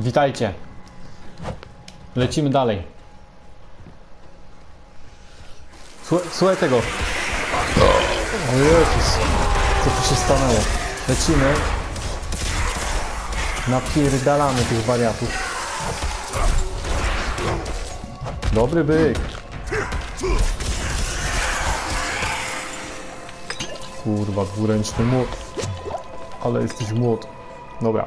Witajcie. Lecimy dalej. Słuchaj, tego. O Jezus. Co tu się stanęło? Lecimy. Napierdalamy tych wariatów. Dobry byk. Kurwa, dwuręczny młot. Ale jesteś młot. Dobra.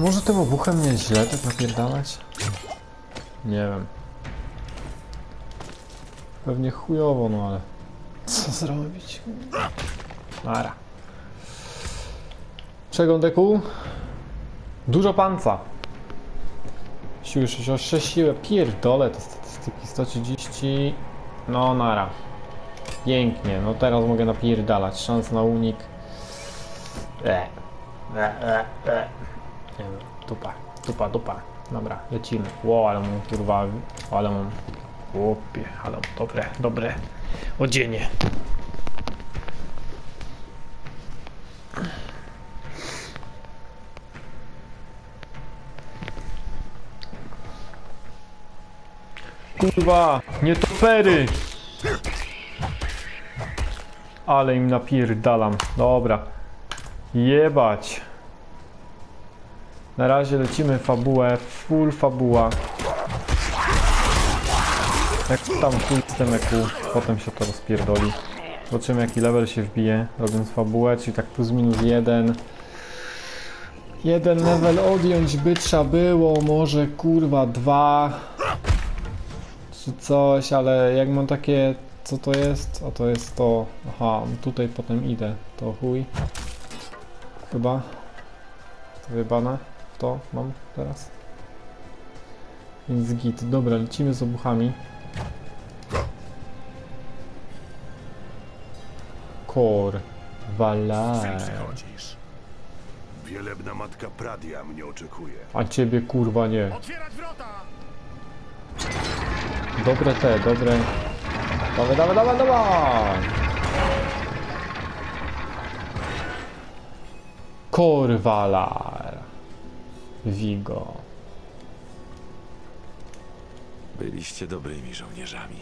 Może tym obuchem nie źle tak napierdalać? Nie wiem. Pewnie chujowo, no ale... Co zrobić? Nara. Przegląd deku. Dużo panca. Siły 66, siłę pierdolę te statystyki 130. No nara. Pięknie, no teraz mogę napierdalać. Szans na unik. E. E, e, e. Nie wiem, dupa, dupa, dupa. Dobra, lecimy. Ło, ale mam kurwa, ale mam... Łopie, ale mam dobre, dobre odzienie. Kurwa, nie topery! Ale im napierdalam. Dobra. Jebać. Na razie lecimy fabułę, full fabuła. Jak tam full systemeku, potem się to rozpierdoli. Zobaczymy jaki level się wbije, robiąc fabułę, czyli tak plus minus jeden. Jeden level odjąć by trzeba było, może kurwa dwa. Czy coś, ale jak mam takie, co to jest? A to jest to, aha, tutaj potem idę, to chuj. Chyba. To wybane to mam teraz. Więc git. Dobra, lecimy z obuchami. Kor. Przychodzisz? Wielebna matka Pradia mnie oczekuje. A ciebie kurwa nie. Dobre te, dobre. Dawaj, dawaj, dawaj, dawaj! Kor Valar. Vigo. Byliście dobrymi żołnierzami.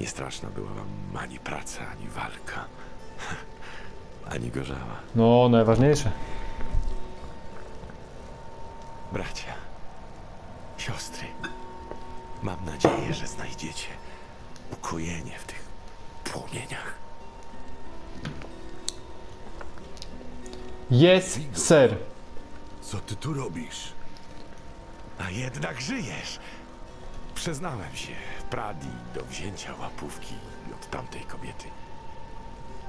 Nie straszna była wam ani praca, ani walka. ani gorzała. No, najważniejsze. Bracia, siostry, mam nadzieję, że znajdziecie ukojenie w tych płomieniach. Jest ser. Co ty tu robisz? A jednak żyjesz! Przyznałem się Pradi do wzięcia łapówki od tamtej kobiety.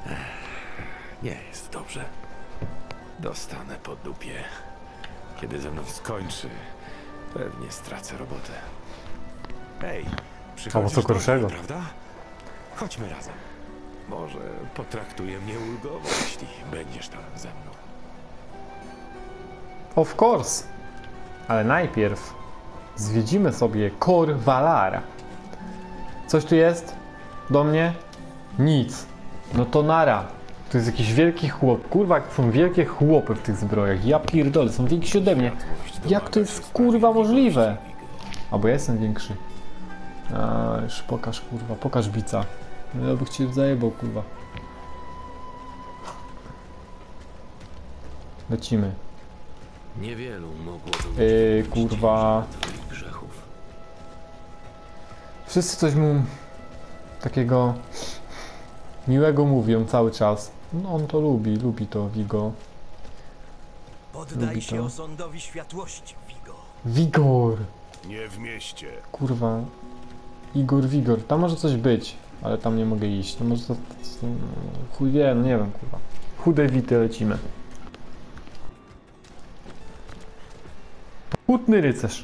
Ech, nie jest dobrze. Dostanę po dupie. Kiedy ze mną skończy, pewnie stracę robotę. Hej, przychodzisz co gorszego. prawda? Chodźmy razem. Może potraktuje mnie ulgowo, jeśli będziesz tam ze mną. Of course. Ale najpierw zwiedzimy sobie Kor Valar. Coś tu jest? Do mnie? Nic. No to nara. To jest jakiś wielki chłop. Kurwa, są wielkie chłopy w tych zbrojach. Ja pierdolę, są więksi ode mnie. Jak to jest kurwa możliwe? Albo ja jestem większy. A, już pokaż kurwa, pokaż bica. No, Ja bych cię zajebał kurwa. Lecimy. Niewielu mogło Yy, kurwa. twoich grzechów. Wszyscy coś mu takiego miłego mówią cały czas. No on to lubi, lubi to Vigo. Poddaj Lubi się to. osądowi światłości, Vigo. Wigor! Nie w mieście. Kurwa. Igor Wigor. Tam może coś być, ale tam nie mogę iść. To może to... to chuj wie, no nie wiem kurwa. Chude wity lecimy. Płótny rycerz.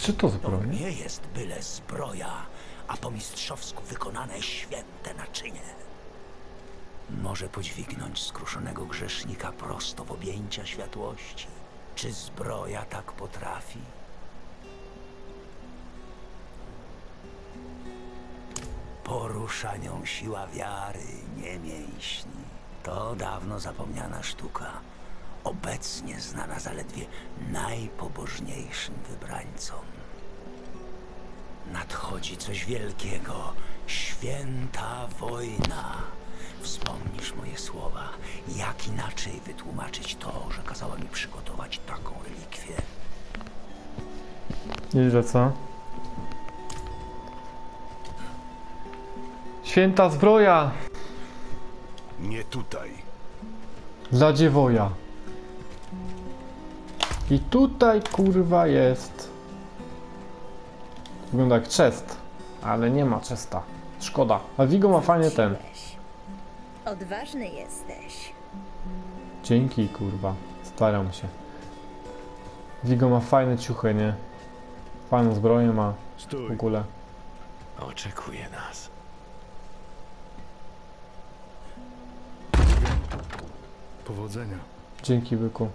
Czy to broń? nie jest byle zbroja, a po mistrzowsku wykonane święte naczynie. Może podźwignąć skruszonego grzesznika prosto w objęcia światłości. Czy zbroja tak potrafi? Porusza nią siła wiary, nie mięśni. To dawno zapomniana sztuka. Obecnie znana zaledwie najpobożniejszym wybrańcom. Nadchodzi coś wielkiego. Święta wojna. Wspomnisz moje słowa. Jak inaczej wytłumaczyć to, że kazała mi przygotować taką relikwię? Nieźle, co? Święta zbroja! Nie tutaj. Dla dziewoja. I tutaj kurwa jest. Wygląda jak chest, ale nie ma chesta. Szkoda. A Vigo ma fajnie ten. Odważny jesteś. Dzięki kurwa. Staram się. Vigo ma fajne ciuchy, nie? Fajną zbroję ma w Stój. ogóle. Oczekuje nas. Powodzenia. Dzięki byku.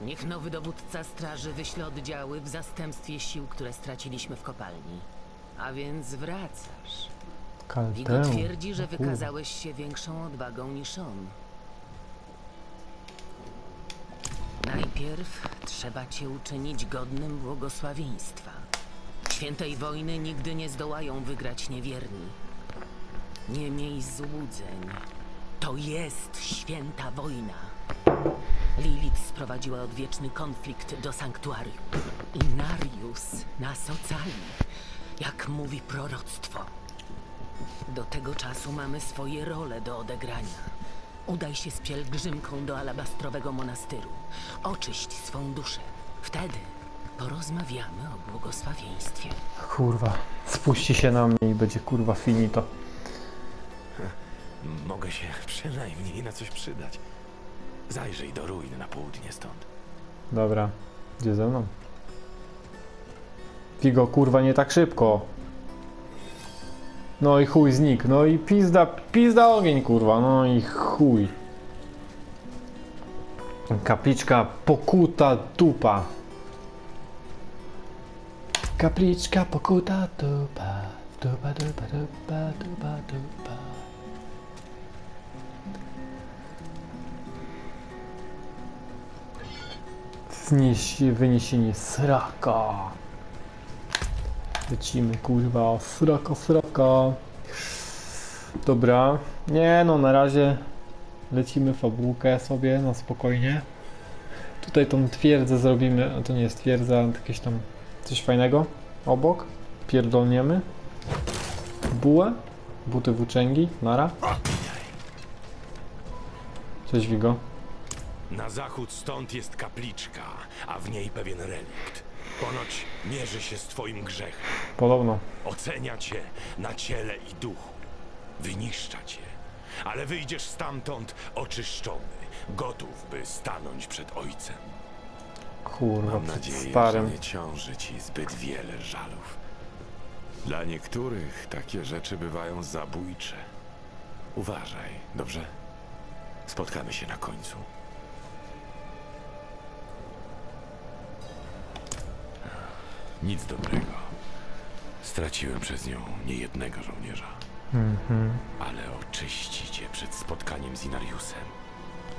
Niech nowy dowódca straży wyśle oddziały w zastępstwie sił, które straciliśmy w kopalni. A więc wracasz. Kaltę. twierdzi, że wykazałeś się większą odwagą niż on. Najpierw trzeba cię uczynić godnym błogosławieństwa. Świętej wojny nigdy nie zdołają wygrać niewierni. Nie miej złudzeń. To jest święta wojna. Lilith sprowadziła odwieczny konflikt do sanktuarium. I Narius nas ocali, jak mówi proroctwo. Do tego czasu mamy swoje role do odegrania. Udaj się z pielgrzymką do alabastrowego monastyru. Oczyść swą duszę. Wtedy porozmawiamy o błogosławieństwie. Kurwa. Spuści się na mnie i będzie kurwa finito. Mogę się przynajmniej na coś przydać. Zajrzyj do ruin na południe stąd. Dobra. Gdzie ze mną? Figo, kurwa, nie tak szybko. No i chuj znik. No i pizda, pizda ogień, kurwa. No i chuj. Kapliczka pokuta dupa. Kapliczka pokuta dupa. Dupa, dupa, dupa, dupa, dupa. Znieś, wyniesienie sraka. Lecimy, kurwa, sraka, sraka. Dobra. Nie no, na razie lecimy fabułkę sobie na spokojnie. Tutaj tą twierdzę zrobimy, a to nie jest twierdza, jakieś tam coś fajnego obok. Pierdolniemy. Bułę. Buty włóczęgi. Nara. Cześć Wigo. Na zachód stąd jest kapliczka, a w niej pewien relikt. Ponoć mierzy się z twoim grzechem. Podobno. Ocenia cię na ciele i duchu. Wyniszcza cię. Ale wyjdziesz stamtąd oczyszczony, gotów, by stanąć przed ojcem. Kurwa, Mam nadzieję, starym. że nie ciąży ci zbyt wiele żalów. Dla niektórych takie rzeczy bywają zabójcze. Uważaj, dobrze? Spotkamy się na końcu. Nic dobrego. Straciłem przez nią niejednego żołnierza. Mhm. Ale oczyści cię przed spotkaniem z Inariusem.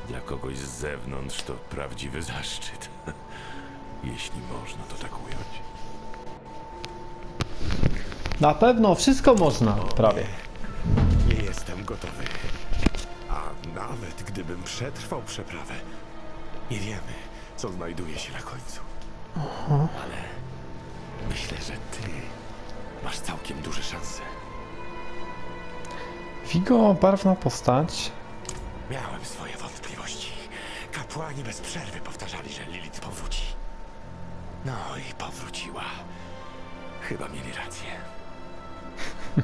Dla kogoś z zewnątrz to prawdziwy zaszczyt. Jeśli można to tak ująć. Na pewno wszystko można, prawie. Nie jestem gotowy. A nawet gdybym przetrwał przeprawę, nie wiemy, co znajduje się na końcu. Ale myślę, że ty masz całkiem duże szanse. Figo, barwna postać. Miałem swoje wątpliwości. Kapłani bez przerwy powtarzali, że Lilith powróci. No i powróciła. Chyba mieli rację.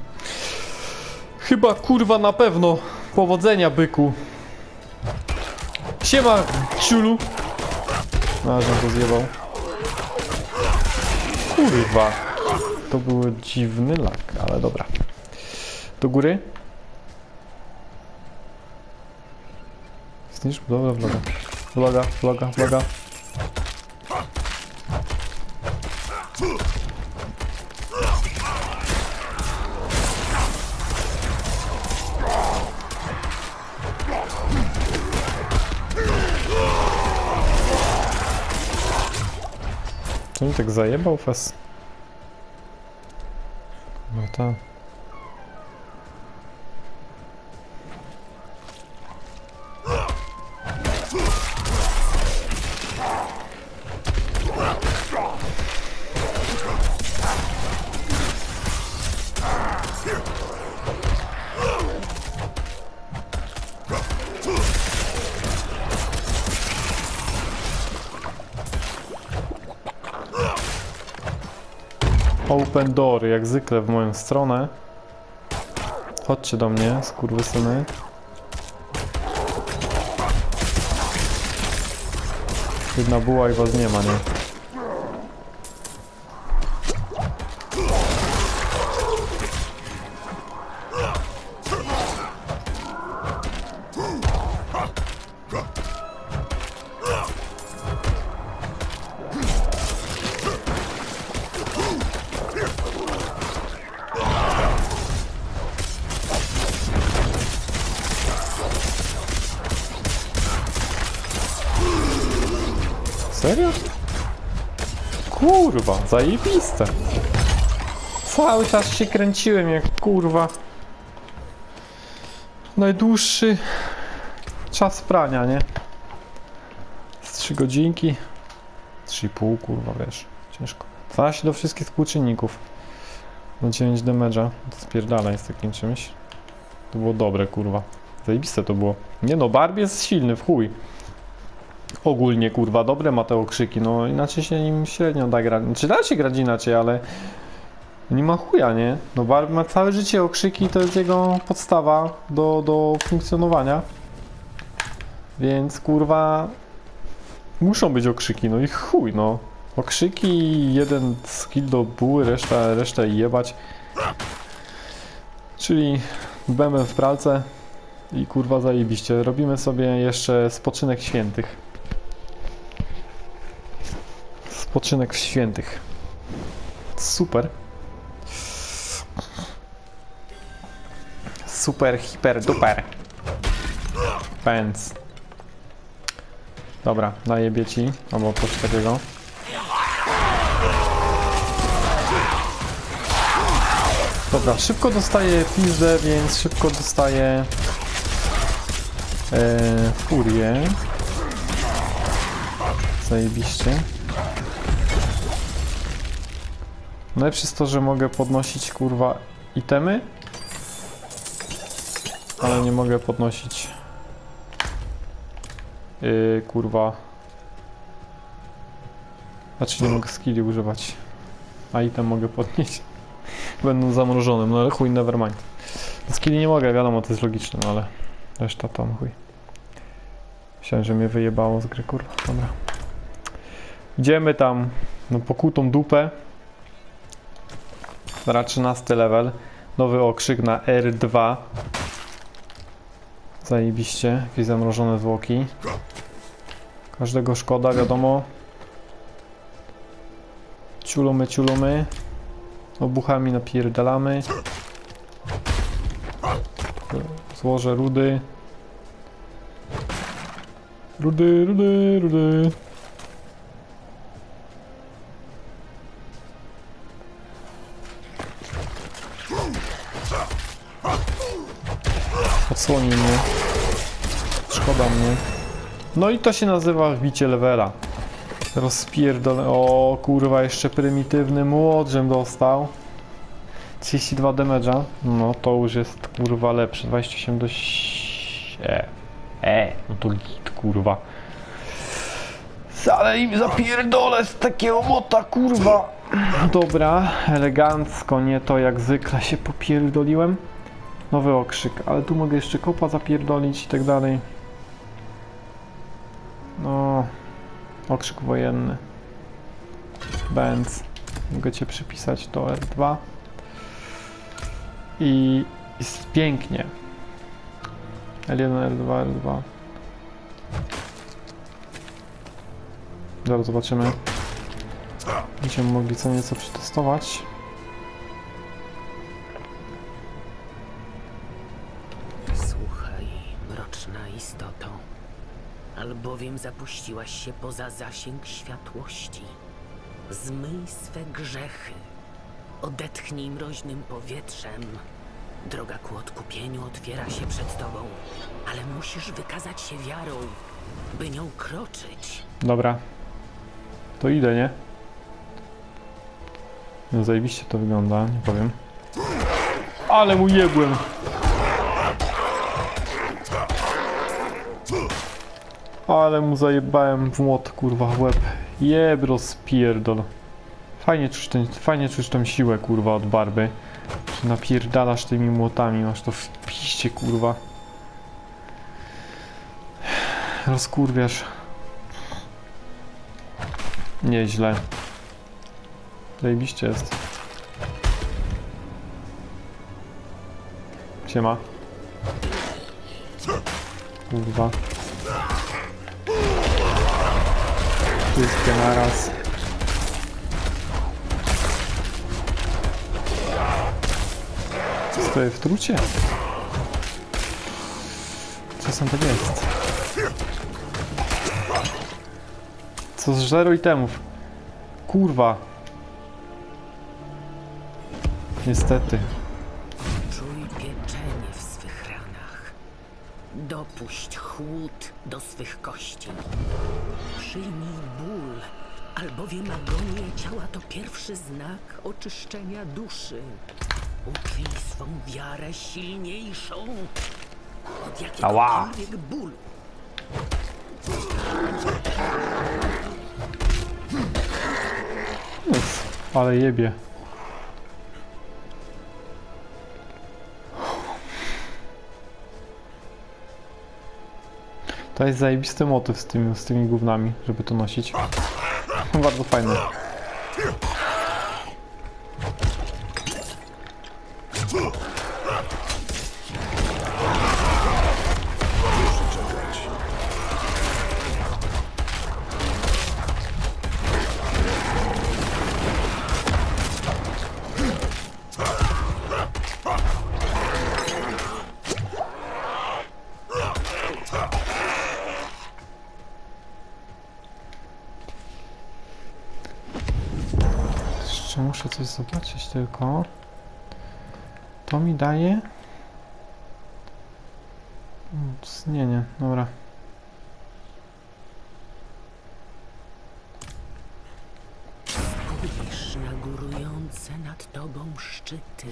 Chyba kurwa na pewno. Powodzenia, byku. Siema, ciulu. A, że to zjebał. Kurwa. To był dziwny lak, ale dobra. Do góry? Zniszcz, dobra, vloga. Vloga, vloga, vloga. Tak zajebał fes? Open door, jak zwykle w moją stronę. Chodźcie do mnie, skurwysyny. Jedna była i was nie ma, nie? Serio? Kurwa, zajebiste. Cały czas się kręciłem jak kurwa. Najdłuższy czas prania, nie? Z 3 godzinki. 3,5 kurwa, wiesz. Ciężko. 12 do wszystkich współczynników. Na 9 damage'a. To spierdala jest takim czymś. To było dobre, kurwa. Zajebiste to było. Nie no, Barb jest silny, w chuj. Ogólnie, kurwa, dobre ma te okrzyki, no inaczej się nim średnio da grać. Znaczy da się grać inaczej, ale nie ma chuja, nie? No Barb ma całe życie okrzyki, to jest jego podstawa do, do funkcjonowania. Więc, kurwa, muszą być okrzyki, no i chuj, no. Okrzyki, jeden skill do buły, reszta, jebać. Czyli bęben w pralce i kurwa zajebiście. Robimy sobie jeszcze spoczynek świętych. Spoczynek świętych. Super. Super, hiper, duper. Pędz. Dobra, najebie ci, albo coś takiego. Dobra, szybko dostaję pizdę, więc szybko dostaję e, furię. Zajebiście. Najlepsze jest to, że mogę podnosić kurwa itemy, ale nie mogę podnosić yy, kurwa znaczy nie mogę skilli używać a item mogę podnieść będą zamrożonym, no ale chuj, nevermind skilli nie mogę, wiadomo, to jest logiczne, no ale reszta tam chuj. Myślałem, że mnie wyjebało z gry, kurwa, dobra. Idziemy tam no pokutą dupę Dobra, 13 level. Nowy okrzyk na R2. Zajebiście. Jakieś zamrożone zwłoki. Każdego szkoda, wiadomo. Ciulumy, ciulumy. Obuchami napierdalamy. Złożę rudy. Rudy, rudy, rudy. Odsłoni mnie. Szkoda mnie. No i to się nazywa wbicie levela. Rozpierdolę. O kurwa, jeszcze prymitywny młot, żem dostał. 32 damage'a. No to już jest kurwa lepsze. 28 do... E. E. No to git kurwa. Ale im zapierdolę z takiego mota kurwa. Dobra, elegancko, nie to jak zwykle się popierdoliłem. Nowy okrzyk, ale tu mogę jeszcze kopa zapierdolić i tak dalej. No, okrzyk wojenny. Benz. Mogę cię przypisać do R2. I jest pięknie. L1, L2, L2. Zaraz zobaczymy. Będziemy mogli co nieco przetestować. Albowiem zapuściłaś się poza zasięg światłości. Zmyj swe grzechy. Odetchnij mroźnym powietrzem. Droga ku odkupieniu otwiera się przed tobą, ale musisz wykazać się wiarą, by nią kroczyć. Dobra. To idę, nie? No zajebiście to wygląda, nie powiem. Ale mu jebłem! Ale mu zajebałem w młot, kurwa, w łeb. Jeb rozpierdol. Fajnie czuć, ten, fajnie czuć tą siłę, kurwa, od barby. Że napierdalasz tymi młotami, masz to w piście, kurwa. Rozkurwiasz. Nieźle. Zajebiście jest. Siema. Kurwa. Wszystkie naraz. Stoję w trucie? Czasem tak jest. Co z zero itemów? Kurwa. Niestety. Czuj pieczenie w swych ranach. Dopuść chłód do swych kości. Przyjmij ból, albowiem agonia ciała to pierwszy znak oczyszczenia duszy. Uczyń swą wiarę silniejszą od jakiegokolwiek bólu. Uff, ale jebie. To jest zajebisty motyw z tymi, z tymi gównami, żeby to nosić. Bardzo fajne. Jeszcze muszę coś zobaczyć tylko. To mi daje... Mm, Nie, nie, dobra. Spójrz na górujące nad tobą szczyty.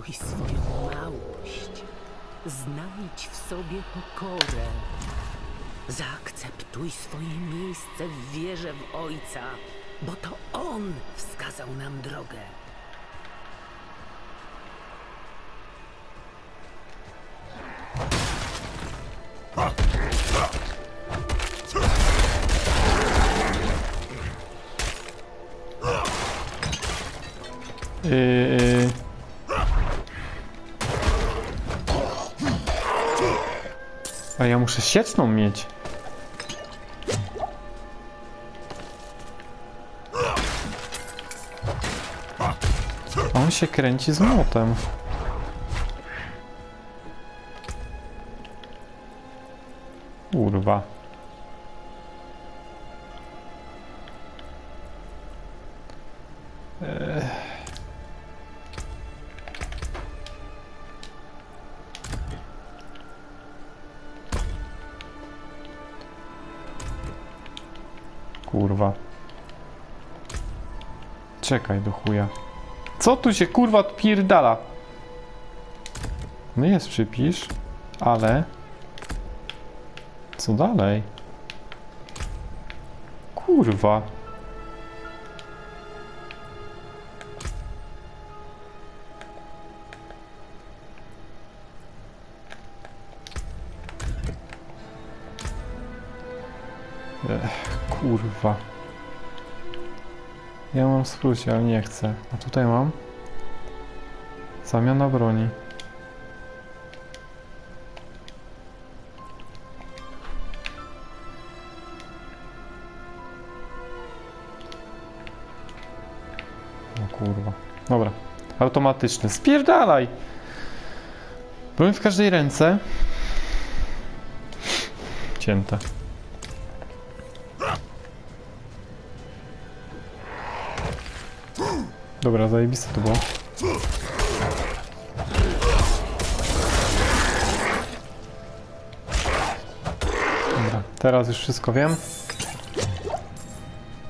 Poczuj swoją małość. Znajdź w sobie pokorę. Zaakceptuj swoje miejsce w wierze w Ojca, bo to On wskazał nam drogę. Yy... A ja muszę sieczną mieć. On się kręci z młotem. Czekaj do chuja. Co tu się kurwa odpierdala? No jest przypisz, ale... Co dalej? Kurwa. Mam skrócie, ale nie chcę. A tutaj mam. Zamiana broni. O kurwa. Dobra. Automatyczny. Spierdalaj! Byłem w każdej ręce. Cięte. Dobra, zajebiste to było. Dobra, teraz już wszystko wiem.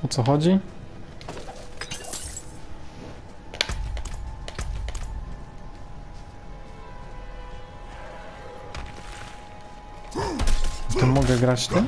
O co chodzi? To mogę grać tym?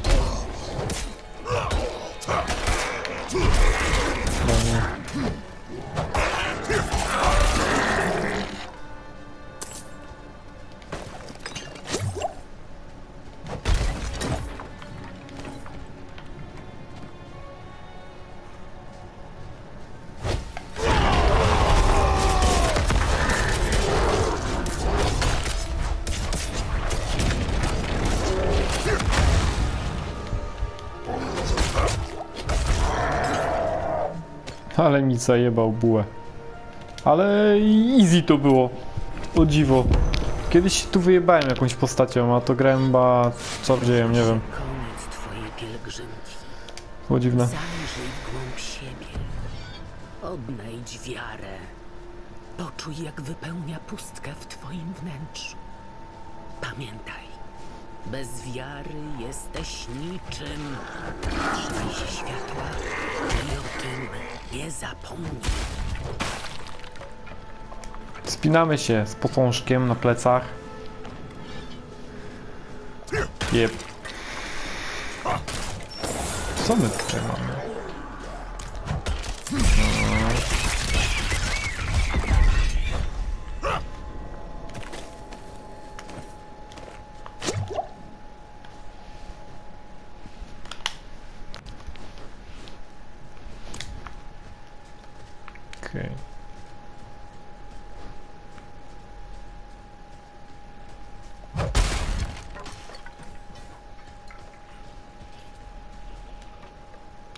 Ale mi zajebał bułę. Ale easy to było. O dziwo. Kiedyś tu wyjebałem jakąś postacią, a to grałem chyba czarodziejem, nie wiem. Było dziwne. Zajrzyj w głąb siebie. Odnajdź wiarę. Poczuj, jak wypełnia pustkę w twoim wnętrzu. Pamiętaj, bez wiary jesteś niczym. Trzymaj się światła i o tym nie zapomnij. Spinamy się z posążkiem na plecach. Jep. Co my tutaj mamy?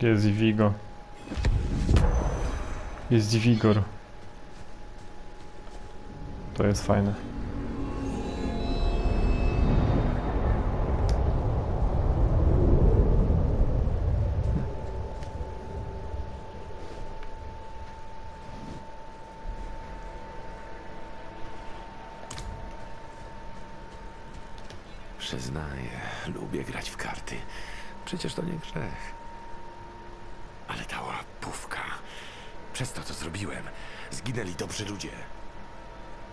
Jest Vigo. Jest i Vigor. To jest fajne. Przyznaję, lubię grać w karty. Przecież to nie grzech. Ale ta łapówka. Przez to, co zrobiłem, zginęli dobrzy ludzie.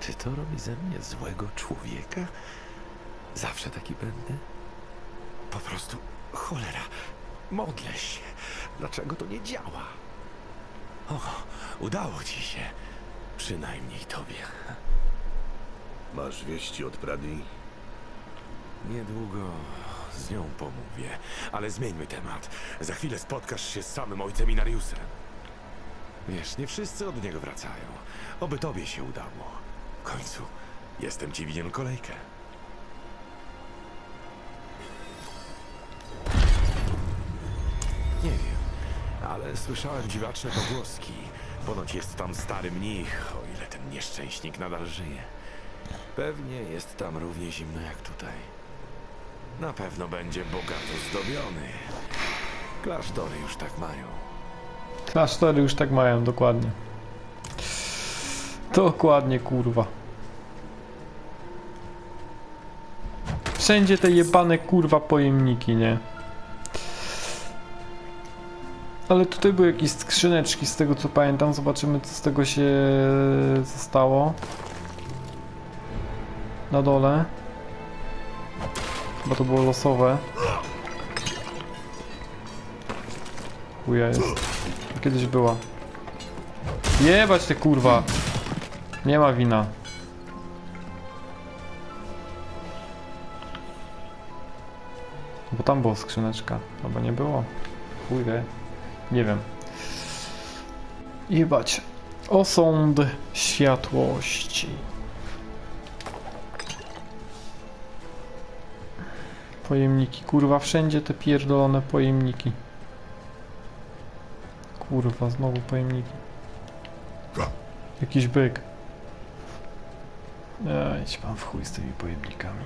Czy to robi ze mnie złego człowieka? Zawsze taki będę? Po prostu, cholera, modlę się. Dlaczego to nie działa? O, udało ci się. Przynajmniej tobie. Masz wieści od Pradi? Niedługo z nią pomówię, ale zmieńmy temat. Za chwilę spotkasz się z samym ojcem Inariusem. Wiesz, nie wszyscy od niego wracają. Oby tobie się udało. W końcu jestem ci winien kolejkę. Nie wiem, ale słyszałem dziwaczne pogłoski. Ponoć jest tam stary mnich, o ile ten nieszczęśnik nadal żyje. Pewnie jest tam równie zimno jak tutaj. Na pewno będzie bogato zdobiony. Klasztory już tak mają. Klasztory już tak mają, dokładnie. Dokładnie, kurwa. Wszędzie te jebane, kurwa, pojemniki, nie? Ale tutaj były jakieś skrzyneczki, z tego co pamiętam. Zobaczymy, co z tego się zostało. Na dole. Chyba to było losowe. Chuja jest. Kiedyś była. Jebać te kurwa. Nie ma wina. Bo tam była skrzyneczka. Albo nie było. Chuj wie. Nie wiem. Jebać. Osąd światłości. Pojemniki. Kurwa, wszędzie te pierdolone pojemniki. Kurwa, znowu pojemniki. Jakiś byk. Ja, idź pan w chuj z tymi pojemnikami.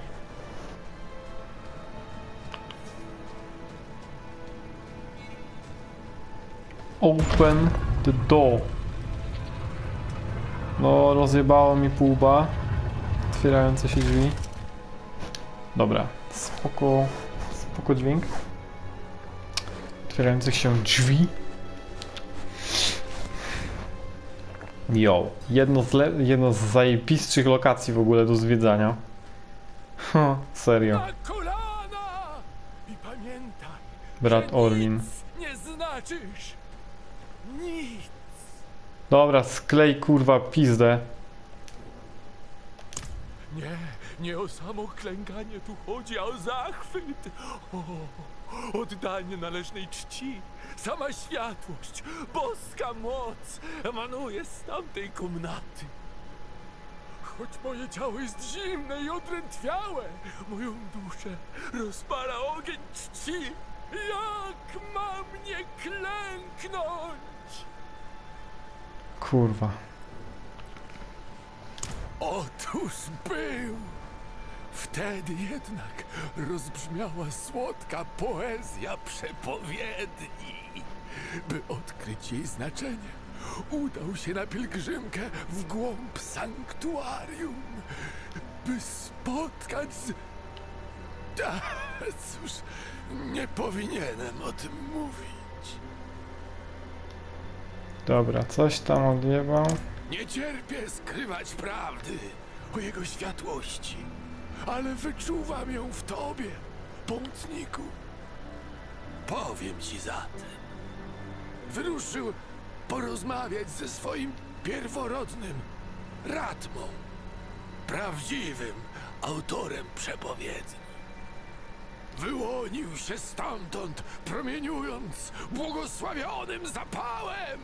Open the door. No, rozjebało mi półba. Otwierające się drzwi. Dobra, spoko, spoko dźwięk. Otwierających się drzwi. Yo, jedno z, le- jedno z zajebistszych lokacji w ogóle do zwiedzania. Ha, serio. Na kolana! I pamiętaj, Brat że Orlin. nic nie znaczysz. Nic. Dobra, sklej kurwa pizdę. Nie, nie o samo klękanie tu chodzi, a o zachwyt. O, oddanie należnej czci. Sama światłość, boska moc emanuje z tamtej komnaty. Choć moje ciało jest zimne i odrętwiałe, moją duszę rozpala ogień czci. Jak mam nie klęknąć? Kurwa. Otóż był! Wtedy jednak rozbrzmiała słodka poezja przepowiedni. By odkryć jej znaczenie, udał się na pielgrzymkę w głąb sanktuarium, by spotkać z... Cóż, nie powinienem o tym mówić. Dobra, coś tam odjebał. Nie cierpię skrywać prawdy o jego światłości, ale wyczuwam ją w tobie, pomocniku. Powiem ci zatem. Wyruszył porozmawiać ze swoim pierworodnym Ratmą, prawdziwym autorem przepowiedni. Wyłonił się stamtąd, promieniując błogosławionym zapałem.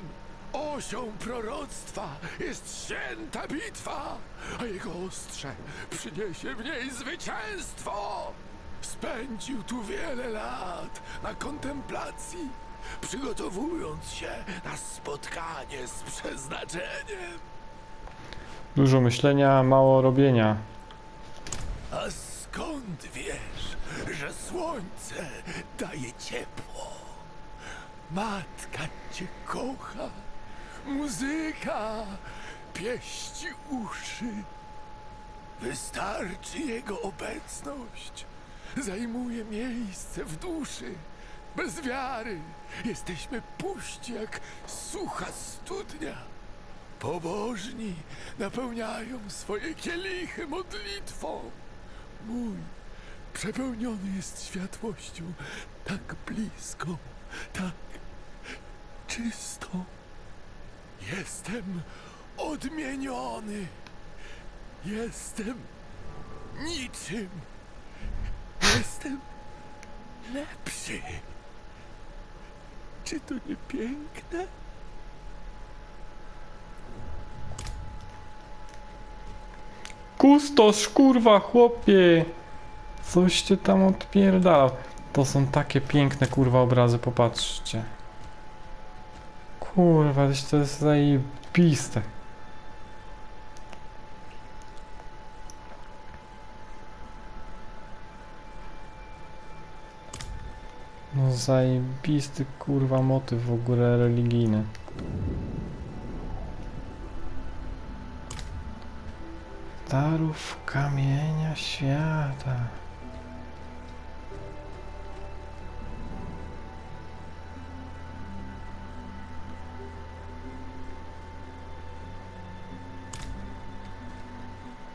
Osią proroctwa jest święta bitwa, a jego ostrze przyniesie w niej zwycięstwo. Spędził tu wiele lat na kontemplacji, przygotowując się na spotkanie z przeznaczeniem. Dużo myślenia, mało robienia. A skąd wiesz, że słońce daje ciepło? Matka cię kocha, muzyka pieści uszy. Wystarczy jego obecność, zajmuje miejsce w duszy. Bez wiary jesteśmy puści jak sucha studnia. Pobożni napełniają swoje kielichy modlitwą. Mój przepełniony jest światłością, tak bliską, tak czystą. Jestem odmieniony. Jestem niczym. Jestem lepszy. Czy to nie piękne? Kustosz, kurwa, chłopie! Coś ty tam odpierdał. To są takie piękne, kurwa, obrazy, popatrzcie. Kurwa, to jest zajebiste. No zajebisty, kurwa, motyw w ogóle religijny. Darów kamienia świata.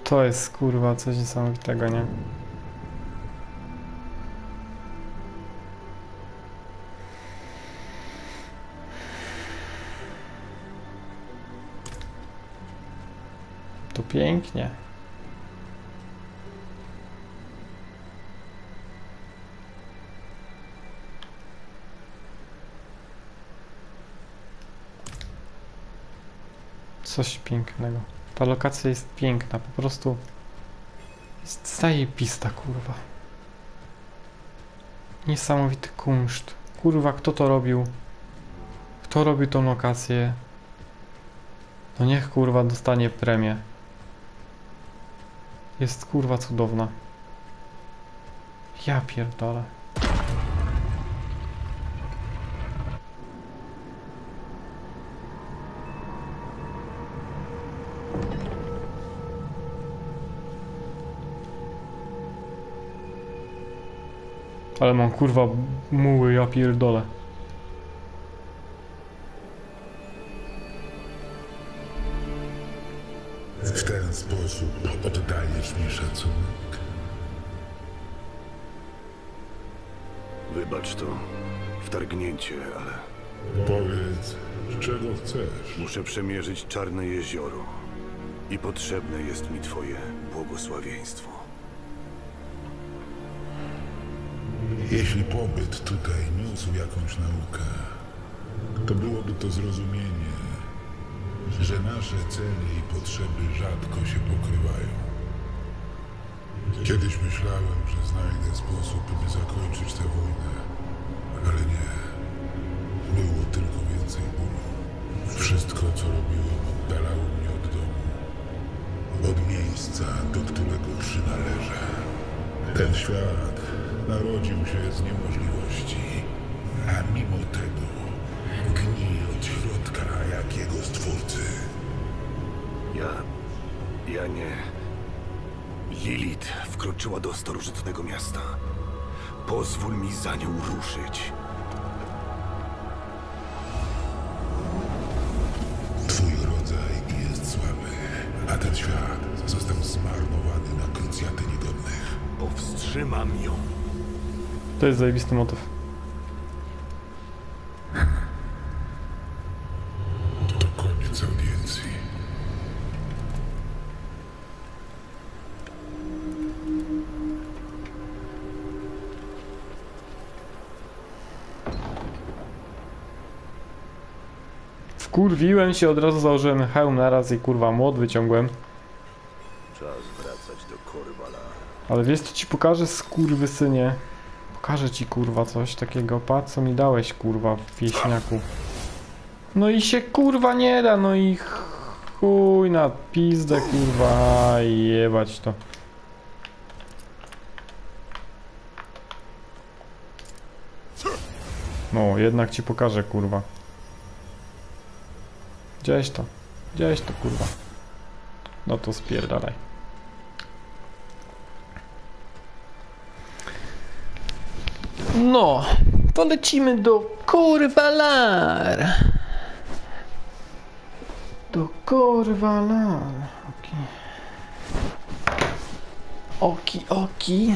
To jest kurwa coś niesamowitego, nie? To pięknie. Coś pięknego. Ta lokacja jest piękna, po prostu jest zajebista, kurwa. Niesamowity kunszt. Kurwa, kto to robił? Kto robił tą lokację? No niech kurwa dostanie premię. Jest kurwa cudowna. Ja pierdolę. Ale mam kurwa muły, ja pierdolę. W ten sposób oddajesz mi szacunek. Wybacz to. Wtargnięcie, ale Powiedz, czego chcesz. muszę przemierzyć Czarne Jezioro. I potrzebne jest mi twoje błogosławieństwo. Jeśli pobyt tutaj niósł jakąś naukę, to byłoby to zrozumienie, że nasze cele i potrzeby rzadko się pokrywają. Kiedyś myślałem, że znajdę sposób, by zakończyć tę wojnę, ale nie. Było tylko więcej bólu. Wszystko, co robiłem, oddalało mnie od domu, od miejsca, do którego przynależę. Ten świat narodził się z niemożliwości, a mimo tego gnije od środka jak jego stwórcy. Ja... ja nie... Lilith wkroczyła do starożytnego miasta. Pozwól mi za nią ruszyć. Twój rodzaj jest słaby, a ten świat został zmarnowany na krucjaty niegodnych. Powstrzymam ją. To jest zajebisty motyw. To koniec audiencji. Wkurwiłem się, od razu założyłem hełm naraz i kurwa młot wyciągłem. Czas wracać do Korwala. Ale wiesz co ci pokażę, skurwysynie? Pokażę ci kurwa coś takiego. Patrz co mi dałeś kurwa wieśniaku. No i się kurwa nie da, no i chuj na pizdę kurwa jebać to. No, jednak ci pokażę kurwa. Gdzieś to, gdzieś to kurwa. No to spierdalaj. No, to lecimy do Kurwalar. Do Kurwalar. Oki. Oki, oki.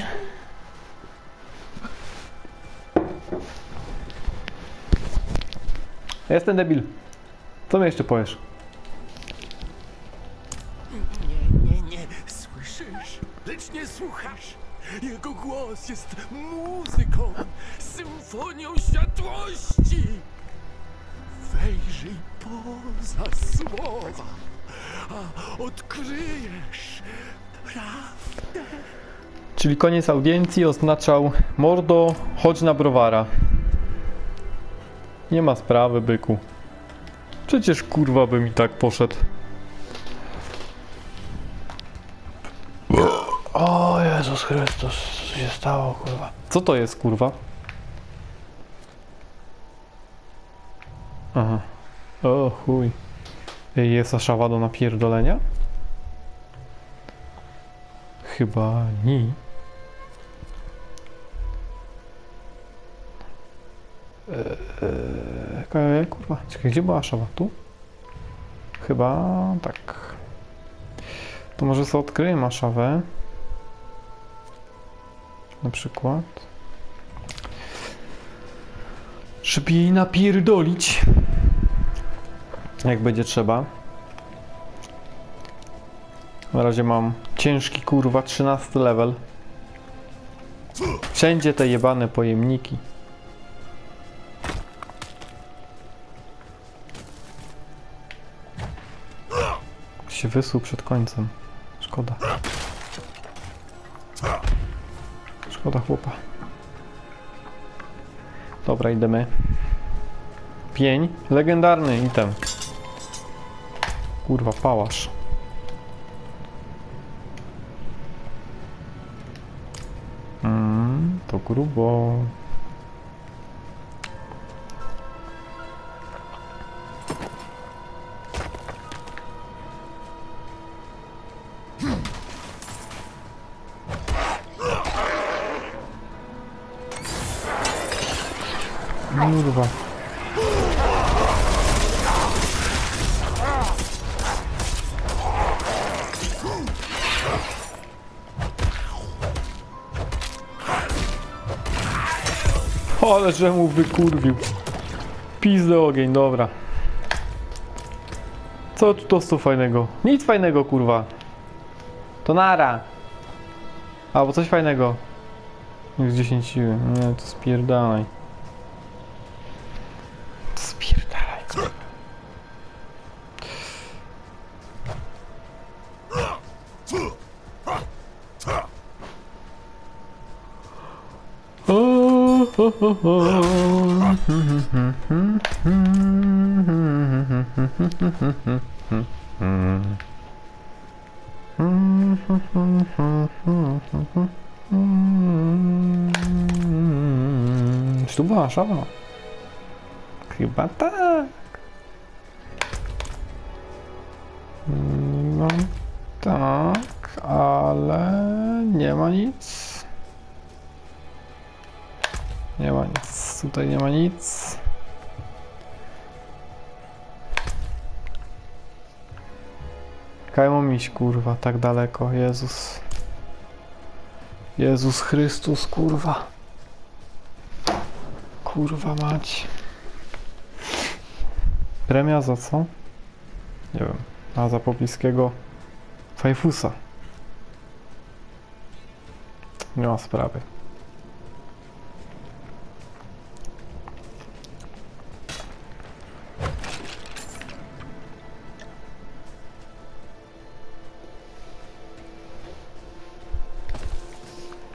Jestem debil. Co mi jeszcze powiesz? Głos jest muzyką, symfonią światłości. Wejrzyj poza słowa, a odkryjesz prawdę. Czyli koniec audiencji oznaczał Mordo, chodź na browara. Nie ma sprawy, byku. Przecież kurwa bym i tak poszedł. O Jezus Chrystus, co się stało, kurwa? Co to jest, kurwa? Aha. O chuj. Jest aszawa do napierdolenia? Chyba nie. Eee, kurwa, czekaj, gdzie była aszawa? Tu? Chyba tak. To może sobie odkryję aszawę. Na przykład. Żeby jej napierdolić. Jak będzie trzeba. Na razie mam ciężki kurwa 13 level. Wszędzie te jebane pojemniki. się wysuł przed końcem. Szkoda. Szkoda chłopa. Dobra, idziemy. Pień. Legendarny item. Kurwa, pałasz. Mm, to grubo. Ale że mu wykurwił. Pizdy ogień, dobra. Co tu to fajnego? Nic fajnego, kurwa. To nara. Albo coś fajnego. Już 10 siły. Nie, to. Spierdalaj, Știu, bă, așa, bă. Miś kurwa, tak daleko, Jezus. Jezus Chrystus, kurwa. Kurwa mać. Premia za co? Nie wiem. A za pobliskiego Fajfusa. Nie ma sprawy.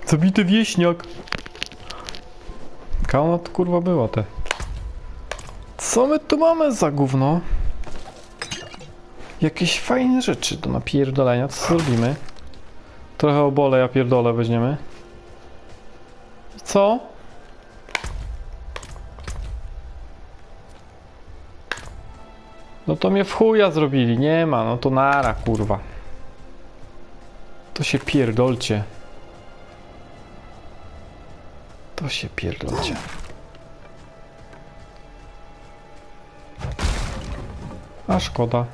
Zabity wieśniak. Jaka ona to kurwa była te? Co my tu mamy za gówno? Jakieś fajne rzeczy do napierdolenia. Co zrobimy? Trochę obole, ja pierdolę weźmiemy. Co? No to mnie w chuja zrobili. Nie ma, no to nara, kurwa. To się pierdolcie. To się pierdolcie. A szkoda.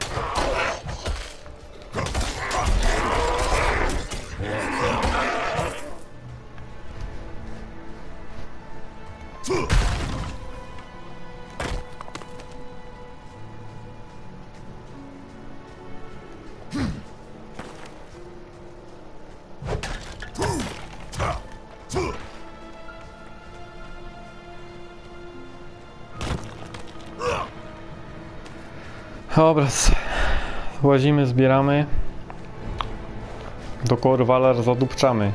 Dobra, s- łazimy, zbieramy. Do Korwalar zadupczamy.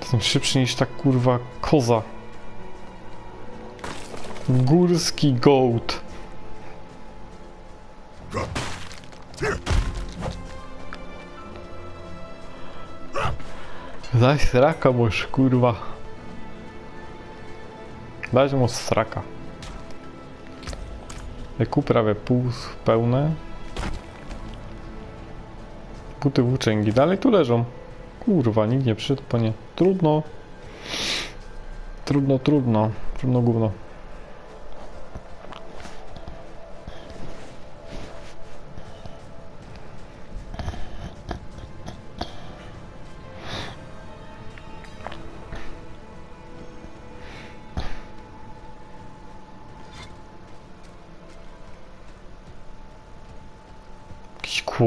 Jestem szybszy niż ta kurwa koza. Górski goat. Zaś sraka masz, kurwa. Dać mu sraka. Eku prawie pół pełne. Buty włóczęgi dalej tu leżą. Kurwa, nikt nie przyszedł, panie. Trudno. Trudno, trudno. Trudno gówno.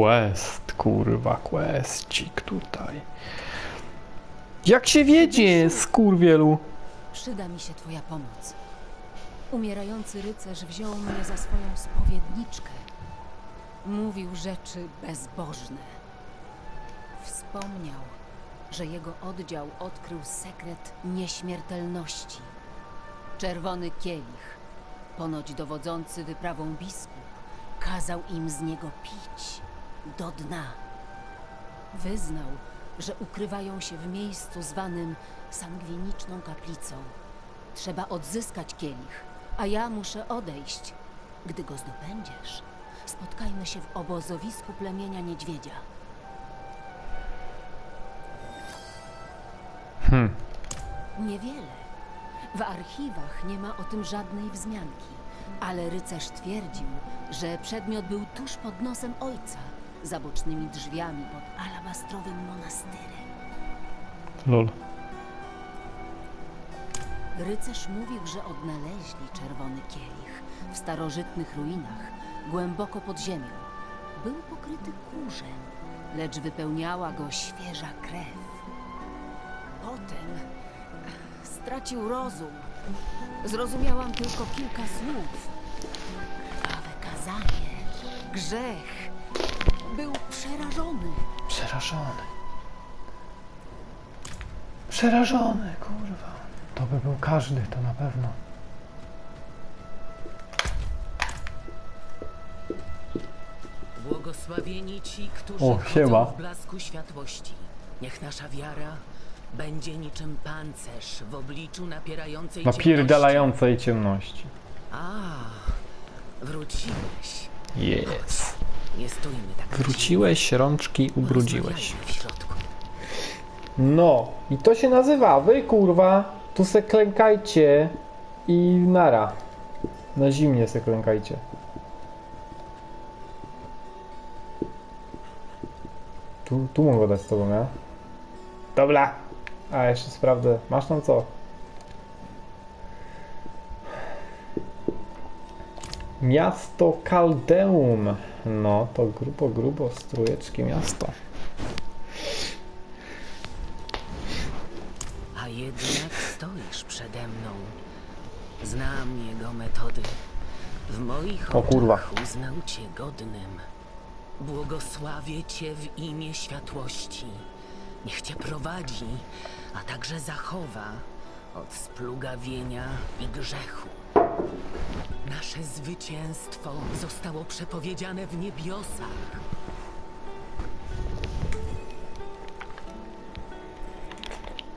Quest, kurwa, questik tutaj. Jak się wiedzie, skurwielu? Przyda mi się twoja pomoc. Umierający rycerz wziął mnie za swoją spowiedniczkę. Mówił rzeczy bezbożne. Wspomniał, że jego oddział odkrył sekret nieśmiertelności. Czerwony kielich, ponoć dowodzący wyprawą biskup, kazał im z niego pić do dna. Wyznał, że ukrywają się w miejscu zwanym sangwiniczną kaplicą. Trzeba odzyskać kielich, a ja muszę odejść. Gdy go zdobędziesz, spotkajmy się w obozowisku plemienia niedźwiedzia. Hmm. Niewiele. W archiwach nie ma o tym żadnej wzmianki, ale rycerz twierdził, że przedmiot był tuż pod nosem ojca, za bocznymi drzwiami pod alabastrowym monastyrem. Lol. Rycerz mówił, że odnaleźli czerwony kielich w starożytnych ruinach, głęboko pod ziemią. Był pokryty kurzem, lecz wypełniała go świeża krew. Potem stracił rozum. Zrozumiałam tylko kilka słów. Krwawe kazanie, grzech. Był przerażony. Przerażony. Przerażony, kurwa. To by był każdy, to na pewno. Błogosławieni ci, którzy O, chodzą w blasku światłości. Niech nasza wiara będzie niczym pancerz w obliczu napierającej ciemności. Napierdalającej ciemności. A, wróciłeś. Jest. Nie stójmy tak Wróciłeś, rączki ubrudziłeś. No, i to się nazywa, wy kurwa, tu se klękajcie i nara. Na zimnie se klękajcie. Tu, tu mogę dać z tobą, ja? Dobra. A, jeszcze sprawdzę. Masz tam co? Miasto Kaldeum. No, to grubo, grubo strujeczki miasto. A jednak stoisz przede mną. Znam jego metody. W moich O kurwa. oczach uznał cię godnym. Błogosławię cię w imię światłości. Niech cię prowadzi, a także zachowa od splugawienia i grzechu. Nasze zwycięstwo zostało przepowiedziane w niebiosach.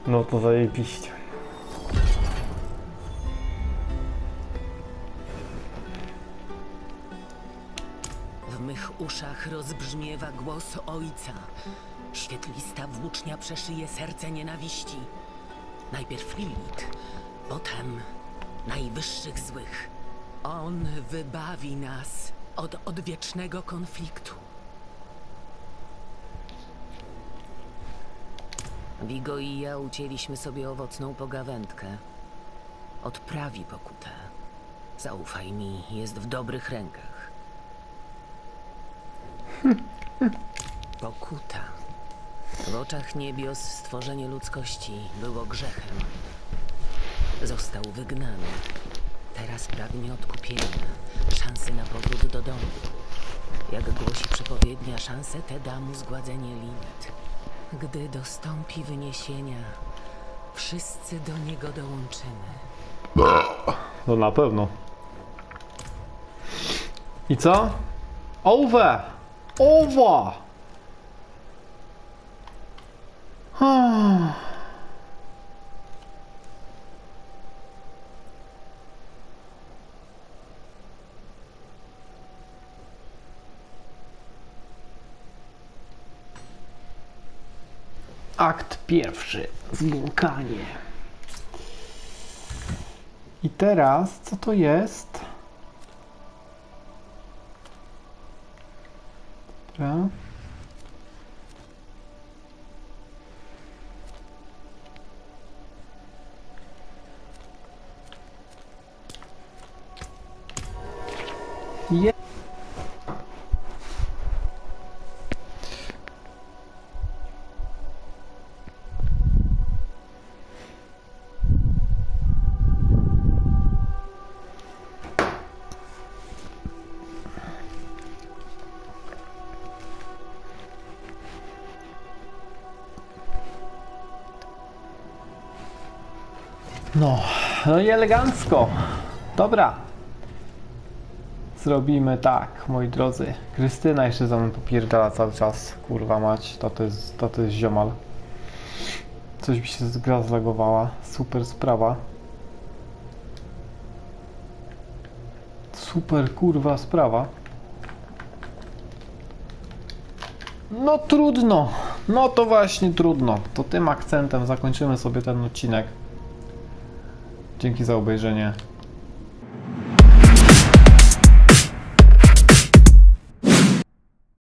No to zajebiście. W mych uszach rozbrzmiewa głos ojca. Świetlista włócznia przeszyje serce nienawiści. Najpierw Lilith, potem najwyższych złych. On wybawi nas od odwiecznego konfliktu. Vigo i ja ucięliśmy sobie owocną pogawędkę. Odprawi pokutę. Zaufaj mi, jest w dobrych rękach. Pokuta. W oczach niebios stworzenie ludzkości było grzechem. Został wygnany. Teraz pragnie odkupienia, szansy na powrót do domu. Jak głosi przepowiednia, szansę te da mu zgładzenie Lilith. Gdy dostąpi wyniesienia, wszyscy do niego dołączymy. No na pewno. I co? Over! Over! Ah. Pierwszy. Zlękanie. I teraz, co to jest? Dobra. No, i elegancko. Dobra. Zrobimy tak, moi drodzy. Krystyna jeszcze za mną popierdala cały czas. Kurwa mać, to, to, jest, to, to jest ziomal. Coś mi się gra zlagowała. Super sprawa. Super kurwa sprawa. No trudno. No to właśnie trudno. To tym akcentem zakończymy sobie ten odcinek. Dzięki za obejrzenie.